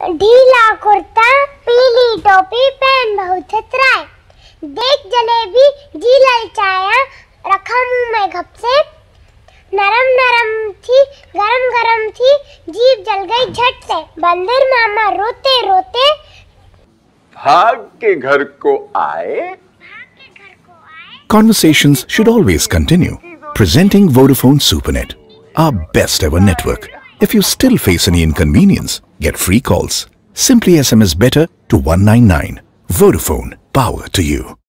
ढीला कुर्ता पीली टोपी पहन बहुत छतराए देख जलेबी जी ललचाया रखा मुँह में घप से नरम नरम थी गरम गरम थी जीप जल गई झट से बंदर मामा रोते रोते भाग के घर को आए Conversations should always continue. Presenting Vodafone Supernet, our best ever network. If you still face any inconvenience, get free calls. Simply SMS better to 199. Vodafone, power to you.